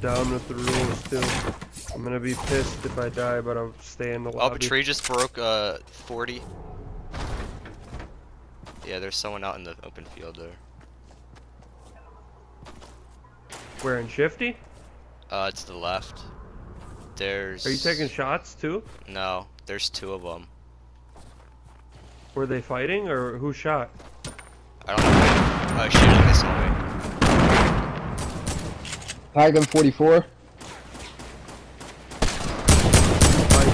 down with the rules too. I'm gonna be pissed if I die, but I'll stay in the Oh, lobby. but tree just broke uh 40. Yeah, there's someone out in the open field there. We're in Shifty? Uh, it's the left. There's. Are you taking shots too? No, there's two of them. Were they fighting or who shot? I don't know. Oh shit! Saw me. Tagged him 44. My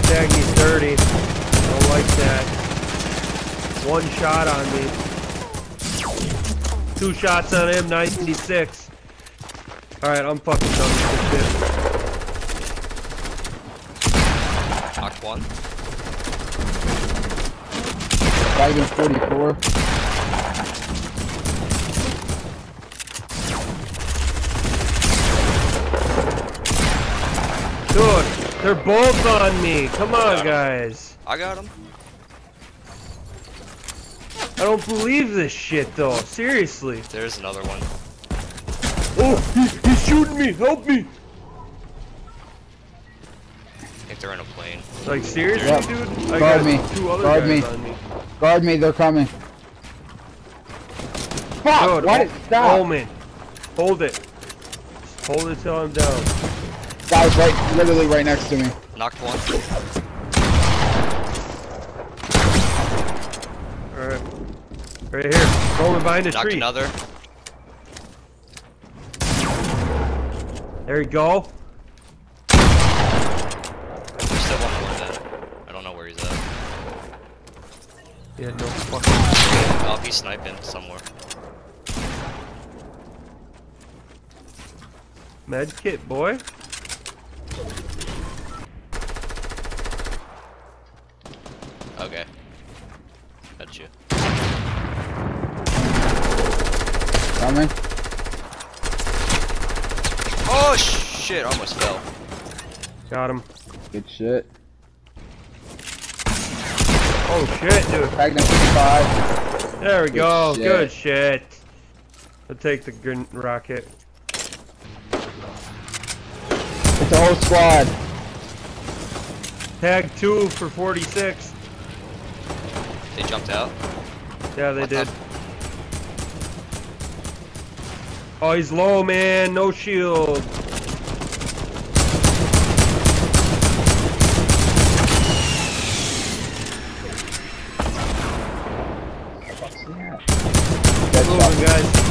Taggy's dirty. I don't like that. One shot on me. Two shots on him, 96. Alright, I'm fucking done with this shit. Knocked one. Tagged him 44. Dude, they're both on me. Come on, Got 'em. guys. I got him. I don't believe this shit, though. Seriously. There's another one. Oh, he, he's shooting me. Help me. I think they're in a plane. Like, seriously, Yep. dude? I Guard got me. two other Guard guys me. on me. Guard me, they're coming. Fuck! Dude, why oh, did it stop? Omen. Hold it. Just hold it till I'm down. Guy's right, literally right next to me. Knocked one. Alright. Right here. Rolling behind a Knocked tree. another. There you go. There's still one more then. I don't know where he's at. Yeah, no fucking. Oh, he's sniping somewhere. Med kit, boy. Okay. That's you. Coming. Oh shit! Almost fell. Got him. Good shit. Oh shit, dude. Tagged him 55. There we Good go. shit. Good shit. I'll take the gren- rocket. It's a whole squad. Tag two for 46. They jumped out. Yeah, they What the- did. Oh, he's low, man. No shield. Shot. guys.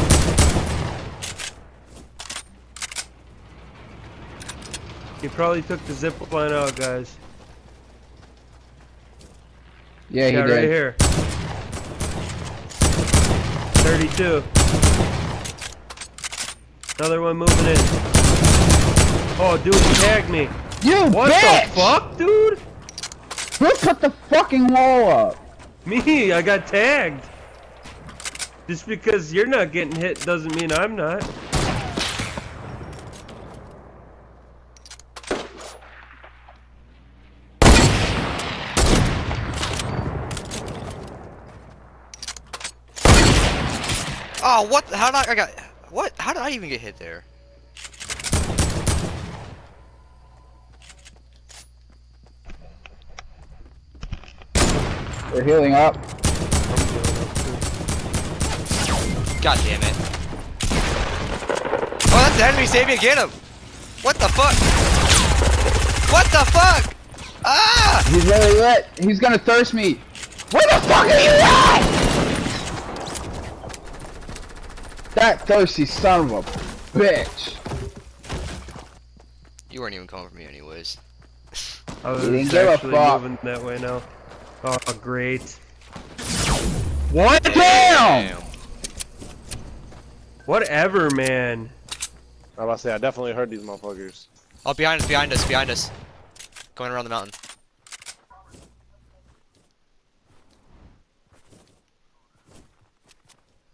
He probably took the zip line out, guys. Yeah, he yeah, did. right here. 32. Another one moving in. Oh, dude, he tagged me. You What bitch! the fuck, dude? Who put the fucking wall up? Me, I got tagged. Just because you're not getting hit doesn't mean I'm not. Oh, what? How did I, I got? What? How did I even get hit there? They're healing up. God damn it! Oh, that's the enemy. Save me, get him! What the fuck? What the fuck? Ah! He's really lit. He's gonna thirst me. Where the fuck are you at? That thirsty son of a bitch. You weren't even coming for me, anyways. I was He didn't give a actually fuck. moving that way now. Oh, great. What? Damn! Whatever, man. I was about to say, I definitely heard these motherfuckers. Oh, behind us! Behind us! Behind us! Going around the mountain.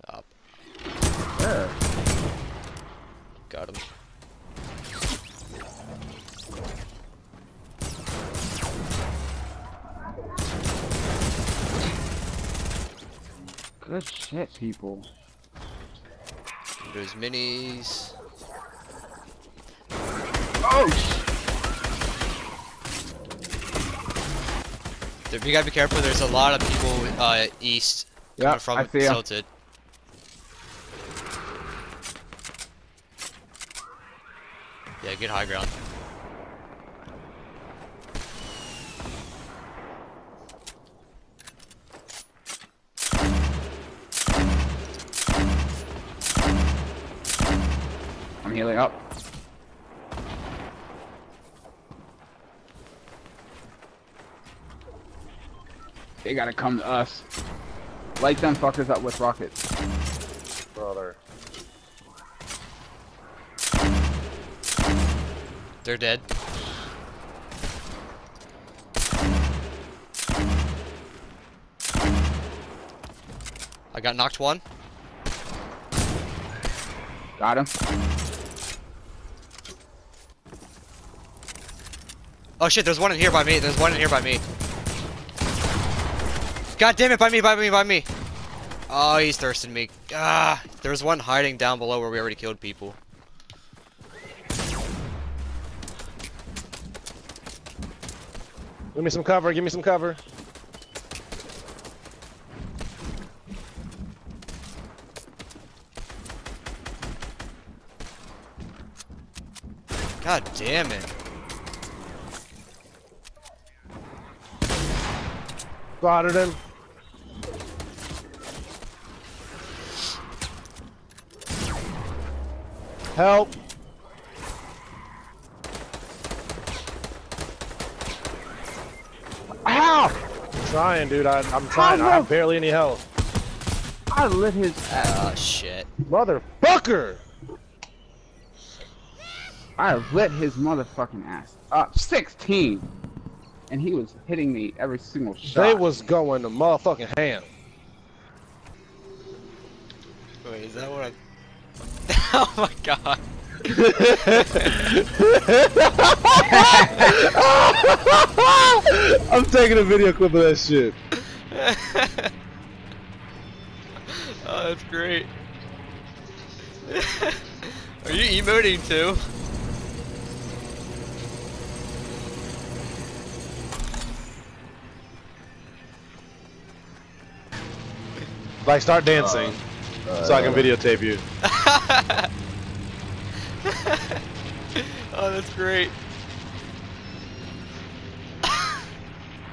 Up. Where? Got him. Good shit, people. There's minis. Oh, There- You gotta be careful. There's a lot of people uh, east yeah, coming from I see. Tilted. Yeah, get high ground. Healing up. They gotta come to us. Light them fuckers up with rockets. Brother. They're dead. I got knocked one. Got him. Oh shit, there's one in here by me. There's one in here by me. God damn it, by me, by me, by me. Oh, he's thirsting me. Ah, there's one hiding down below where we already killed people. Give me some cover. Give me some cover. God damn it. Spotted him. Help. Ow! I'm trying, dude. I, I'm trying. I have barely any health. I lit his ass. Ah, shit. Motherfucker! I lit his motherfucking ass up. 16! And he was hitting me every single shot. They was going to motherfucking ham. Wait, is that what I... oh my god. I'm taking a video clip of that shit. oh, that's great. Are you emoting too? Like, start uh, dancing uh, so I can videotape you. oh, that's great.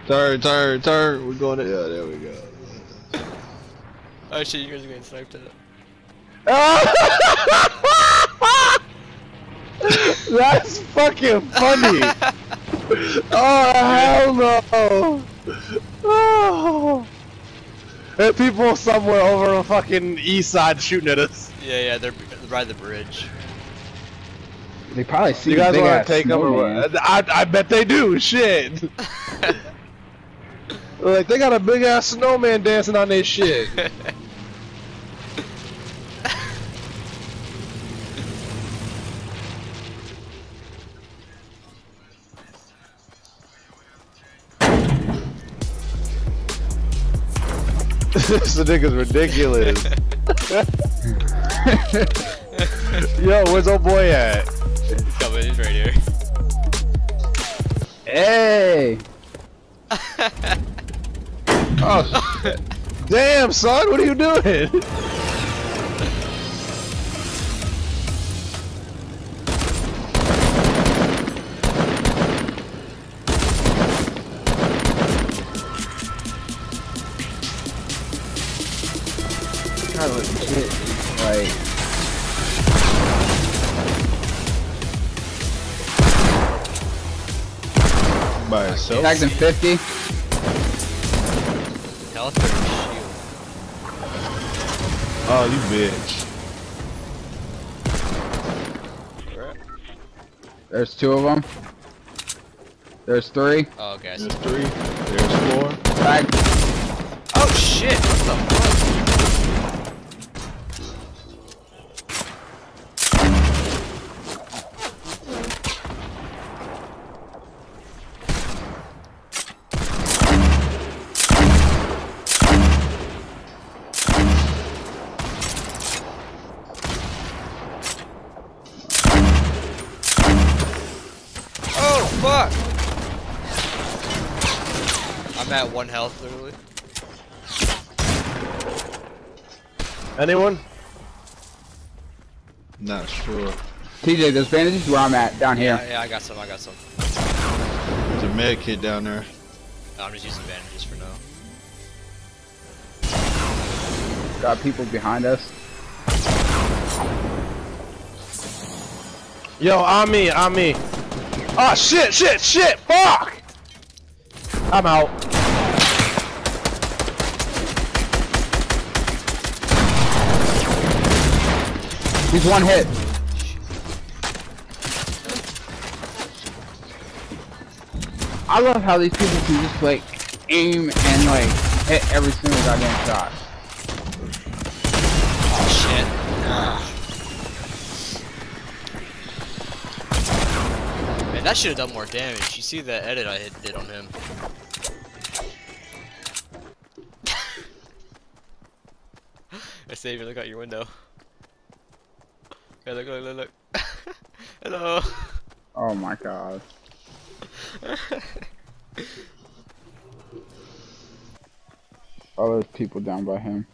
Turn, turn, turn. We're going to. Yeah, there we go. Oh shit, you guys are getting sniped at. That's fucking funny. oh hell no! Oh. There are people somewhere over on the fucking east side shooting at us. Yeah, yeah, they're by the bridge. They probably see You guys want to take them or I, I bet they do. Shit. like they got a big ass snowman dancing on their shit. this nigga's ridiculous. Yo, where's old boy at? He's coming, he's right here. Hey! Oh, shit. Damn, son, what are you doing? By itself. tagged him 50. Health or shield? Oh, you bitch. There's two of them. There's three. Oh, okay. There's three. There's four. Tagged. Oh shit! What the I'm at one health, literally. Anyone? Not sure. TJ, there's bandages where I'm at, down here. Yeah, yeah, I got some, I got some. There's a med kit down there. No, I'm just using bandages for now. Got people behind us. Yo, on me, on me. Ah, shit, shit, shit, fuck! I'm out. He's one hit. I love how these people can just like aim and like hit every single goddamn shot. Oh shit. Man, that should have done more damage. You see the edit I did on him. I saved you, look out your window. Yeah, look, look, look, look. Hello. Oh my god. Oh, there's people down by him.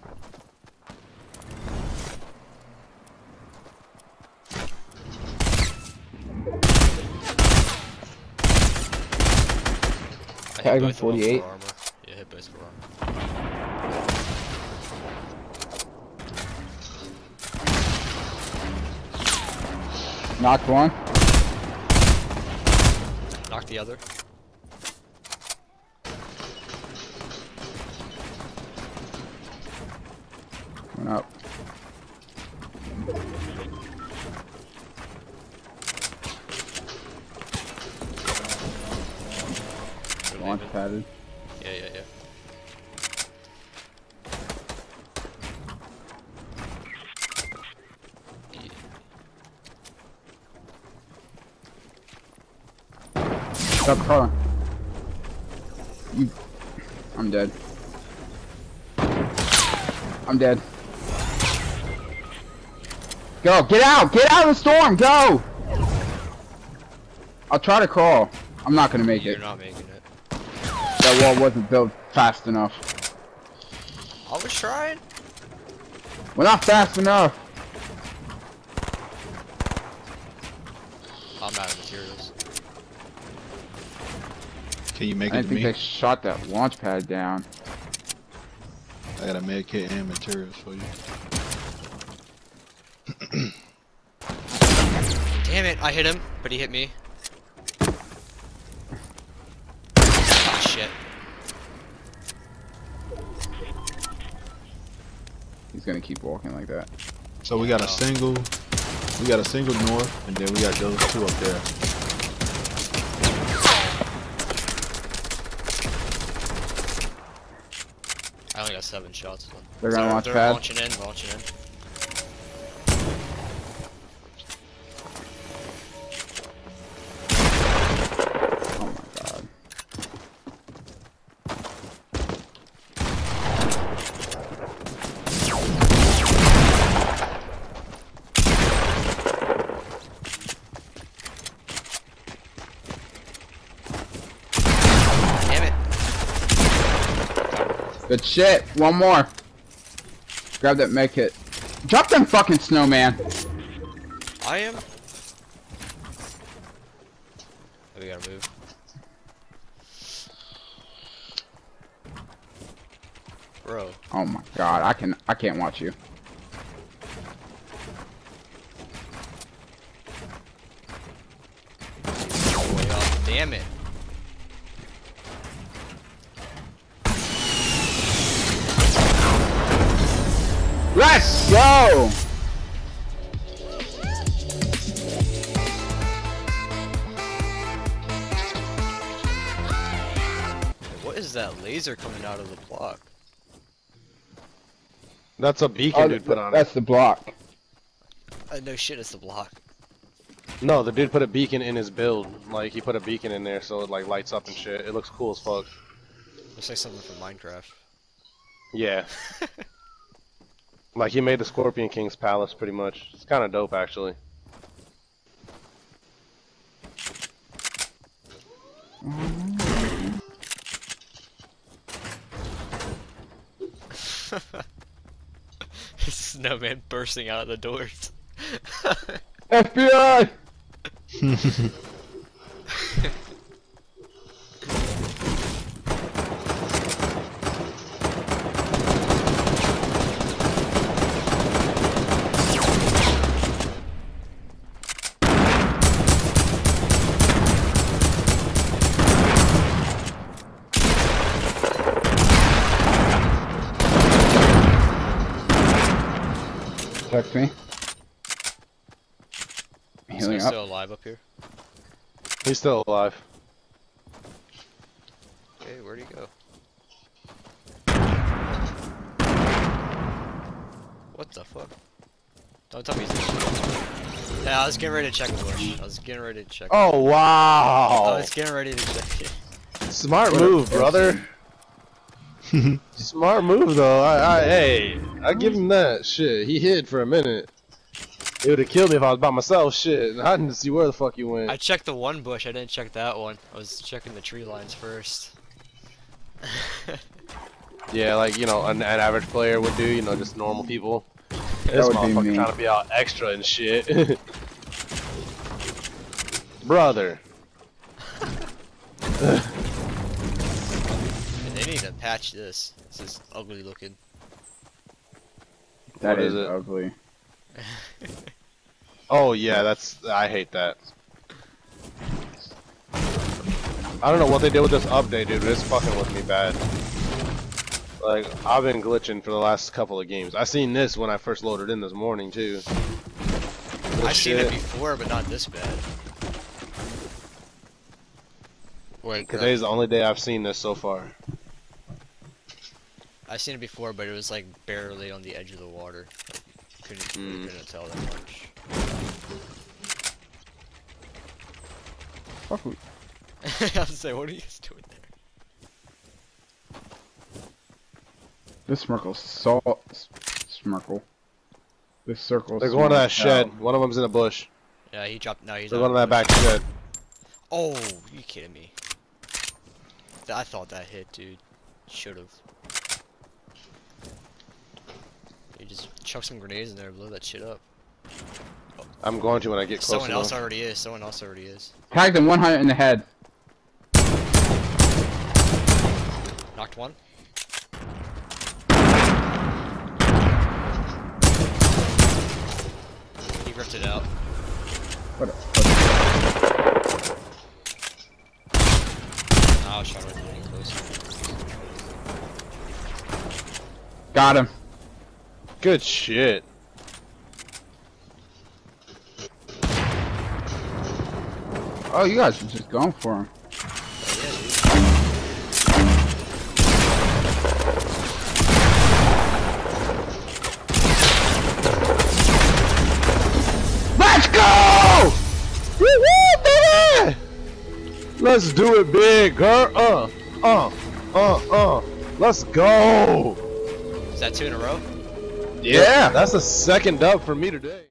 I Tag him hit both of them 48. Knocked one. Knock the other. Stop crawling. You. I'm dead. I'm dead. Go, get out! Get out of the storm! Go! I'll try to crawl. I'm not gonna make it. You're not making it. That wall wasn't built fast enough. I was trying. We're not fast enough. I'm out of materials. Can you make I it didn't to think me? they shot that launch pad down. I got a med kit and materials for you. Damn it, I hit him, but he hit me. Ah, shit. He's gonna keep walking like that. So we got a Oh. single, we got a single north, and then we got those two up there. Only got seven shots. So. They're gonna launch they're pad. launching in, launching in. Good shit. One more. Grab that med kit. Drop them fucking snowman. I am. Oh, we gotta move. Bro, Oh my god. I can. I can't watch you. Laser coming out of the block? That's a beacon Oh, dude put on that's the block. Uh, no shit, it's the block. No, the dude put a beacon in his build. Like, he put a beacon in there so it, like, lights up and shit. It looks cool as fuck. Looks like something from Minecraft. Yeah. like, he made the Scorpion King's palace, pretty much. It's kind of dope, actually. Snowman bursting out of the doors. FBI! Text me. Is Healing he up. still alive up here? He's still alive. Hey, where'd he go? What the fuck? Don't tell me he's Yeah, I was getting ready to check the bush. I was getting ready to check. Oh wow! I was getting ready to check it. Smart What move, brother. Smart move though. I, I, hey, I give him that. Shit, he hid for a minute. It would have killed me if I was by myself. Shit, I didn't see where the fuck you went. I checked the one bush, I didn't check that one. I was checking the tree lines first. Yeah, like you know, an, an average player would do. You know, just normal people. This motherfucker trying to be all extra and shit. Brother. And they need to patch this. This is ugly looking. That What is, is it? ugly. Oh yeah, that's I hate that. I don't know what they did with this update, dude, but it's fucking with me bad. Like I've been glitching for the last couple of games. I seen this when I first loaded in this morning too. I've seen it before, but not this bad. Wait, uh, Today's the only day I've seen this so far. I've seen it before, but it was like barely on the edge of the water. Couldn't, really Mm. couldn't tell that much. Fuck we- I was say, what are you guys doing there? This Smirkle's so Smirkle. This circle. They're going to that shed. One of them's in a bush. Yeah, he dropped. No, he's They're out going to of that back shed. Oh, you kidding me? I thought that hit, dude. Should've. You just chuck some grenades in there, blow that shit up. I'm going to when I get close Someone else enough. already is. Someone else already is. Tagged him 100 in the head. Knocked one. He ripped it out. What a, Oh, I was trying to get closer. got him. Good shit. Oh, you guys are just going for him. Let's go! Woo-woo, baby! Let's do it big, girl. Uh, uh, uh, uh. Let's go. Is that two in a row? Yeah, that's the second dub for me today.